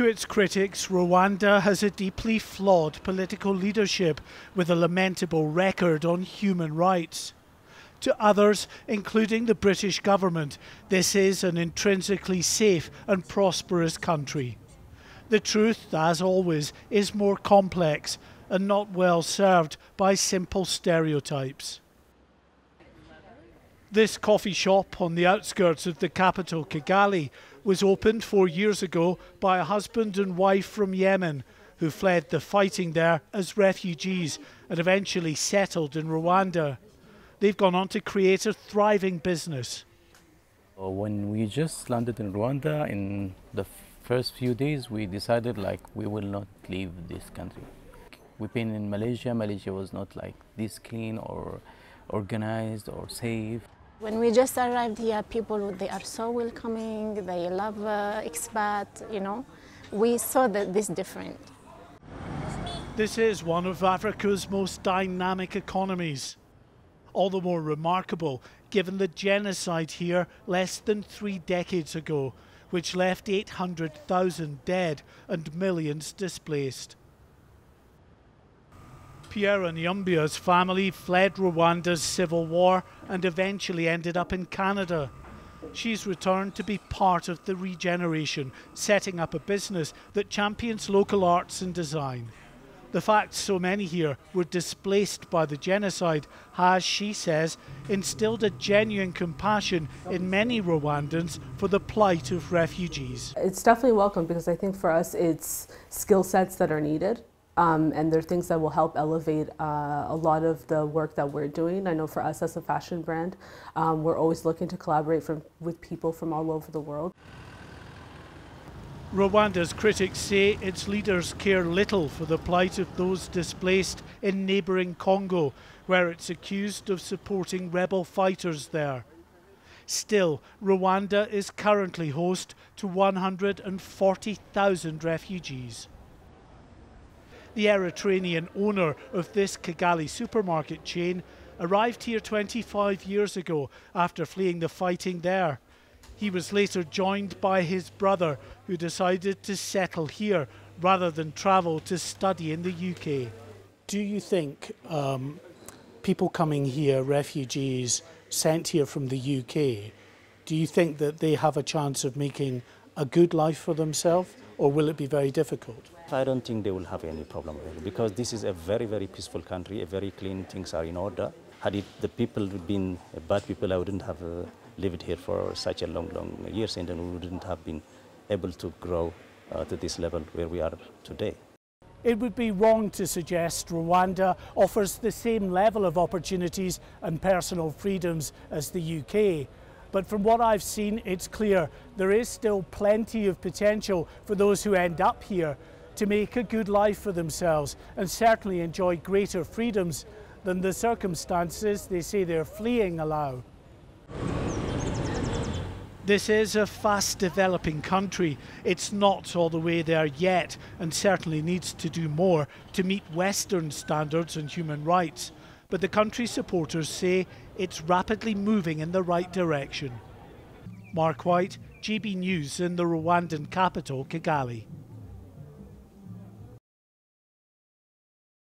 To its critics, Rwanda has a deeply flawed political leadership with a lamentable record on human rights. To others, including the British government, this is an intrinsically safe and prosperous country. The truth, as always, is more complex and not well served by simple stereotypes. This coffee shop on the outskirts of the capital, Kigali, was opened four years ago by a husband and wife from Yemen who fled the fighting there as refugees and eventually settled in Rwanda. They've gone on to create a thriving business. Uh, when we just landed in Rwanda, in the first few days, we decided like we will not leave this country. We've been in Malaysia. Malaysia was not like this clean or organized or safe. When we just arrived here, people they are so welcoming. They love uh, expat. You know, we saw that this different. This is one of Africa's most dynamic economies. All the more remarkable given the genocide here less than three decades ago, which left 800,000 dead and millions displaced. Pierre Nyumbia's family fled Rwanda's civil war and eventually ended up in Canada. She's returned to be part of the regeneration, setting up a business that champions local arts and design. The fact so many here were displaced by the genocide has, she says, instilled a genuine compassion in many Rwandans for the plight of refugees. It's definitely welcome because I think for us it's skill sets that are needed. Um, and they're things that will help elevate uh, a lot of the work that we're doing. I know for us as a fashion brand, um, we're always looking to collaborate from, with people from all over the world. Rwanda's critics say its leaders care little for the plight of those displaced in neighbouring Congo, where it's accused of supporting rebel fighters there. Still, Rwanda is currently host to 140,000 refugees. The Eritrean owner of this Kigali supermarket chain arrived here 25 years ago after fleeing the fighting there. He was later joined by his brother, who decided to settle here rather than travel to study in the UK. Do you think um, people coming here, refugees sent here from the UK, do you think that they have a chance of making a good life for themselves, or will it be very difficult? I don't think they will have any problem really, because this is a very, very peaceful country, a very clean, things are in order. Had it, the people been bad people, I wouldn't have uh, lived here for such a long, long years, and then we wouldn't have been able to grow uh, to this level where we are today. It would be wrong to suggest Rwanda offers the same level of opportunities and personal freedoms as the UK. But from what I've seen, it's clear there is still plenty of potential for those who end up here to make a good life for themselves and certainly enjoy greater freedoms than the circumstances they say they're fleeing allow. This is a fast developing country. It's not all the way there yet and certainly needs to do more to meet Western standards and human rights. But the country's supporters say it's rapidly moving in the right direction. Mark White, GB News in the Rwandan capital, Kigali.